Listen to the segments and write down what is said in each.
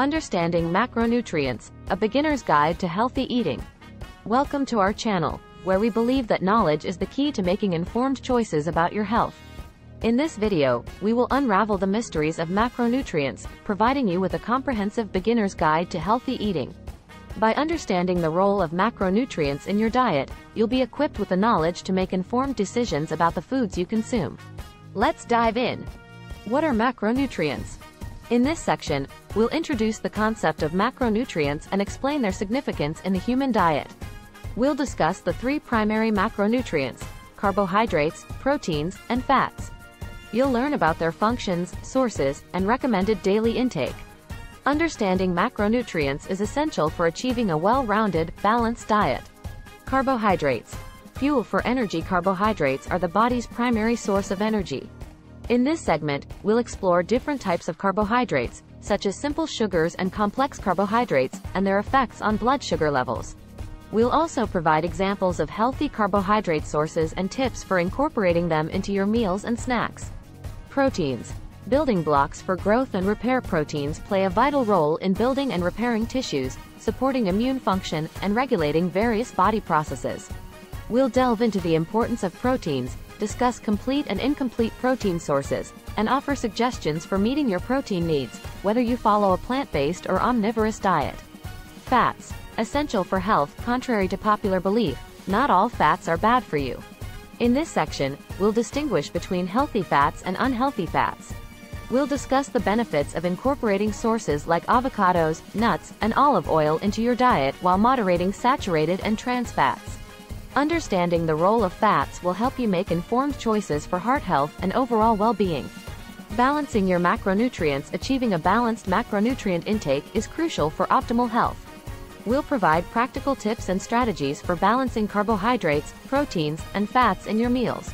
Understanding Macronutrients, a beginner's guide to healthy eating. Welcome to our channel, where we believe that knowledge is the key to making informed choices about your health. In this video, we will unravel the mysteries of macronutrients, providing you with a comprehensive beginner's guide to healthy eating. By understanding the role of macronutrients in your diet, you'll be equipped with the knowledge to make informed decisions about the foods you consume. Let's dive in. What are macronutrients? In this section, we'll introduce the concept of macronutrients and explain their significance in the human diet. We'll discuss the three primary macronutrients, carbohydrates, proteins, and fats. You'll learn about their functions, sources, and recommended daily intake. Understanding macronutrients is essential for achieving a well-rounded, balanced diet. Carbohydrates. Fuel for energy Carbohydrates are the body's primary source of energy. In this segment, we'll explore different types of carbohydrates, such as simple sugars and complex carbohydrates, and their effects on blood sugar levels. We'll also provide examples of healthy carbohydrate sources and tips for incorporating them into your meals and snacks. Proteins. Building blocks for growth and repair proteins play a vital role in building and repairing tissues, supporting immune function, and regulating various body processes. We'll delve into the importance of proteins, discuss complete and incomplete protein sources, and offer suggestions for meeting your protein needs, whether you follow a plant-based or omnivorous diet. Fats. Essential for health Contrary to popular belief, not all fats are bad for you. In this section, we'll distinguish between healthy fats and unhealthy fats. We'll discuss the benefits of incorporating sources like avocados, nuts, and olive oil into your diet while moderating saturated and trans fats. Understanding the role of fats will help you make informed choices for heart health and overall well-being. Balancing your macronutrients Achieving a balanced macronutrient intake is crucial for optimal health. We'll provide practical tips and strategies for balancing carbohydrates, proteins, and fats in your meals.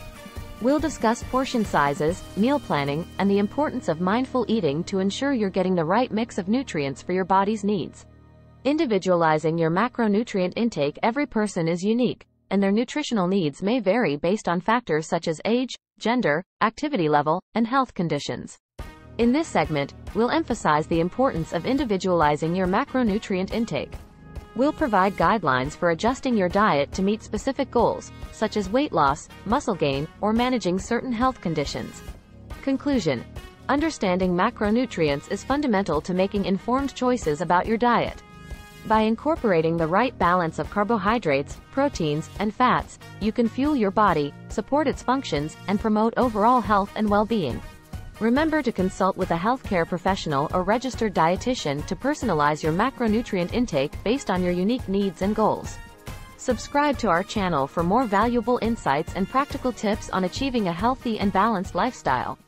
We'll discuss portion sizes, meal planning, and the importance of mindful eating to ensure you're getting the right mix of nutrients for your body's needs. Individualizing your macronutrient intake Every person is unique, and their nutritional needs may vary based on factors such as age, gender, activity level, and health conditions. In this segment, we'll emphasize the importance of individualizing your macronutrient intake. We'll provide guidelines for adjusting your diet to meet specific goals, such as weight loss, muscle gain, or managing certain health conditions. Conclusion. Understanding macronutrients is fundamental to making informed choices about your diet. By incorporating the right balance of carbohydrates, proteins, and fats, you can fuel your body, support its functions, and promote overall health and well-being. Remember to consult with a healthcare professional or registered dietitian to personalize your macronutrient intake based on your unique needs and goals. Subscribe to our channel for more valuable insights and practical tips on achieving a healthy and balanced lifestyle.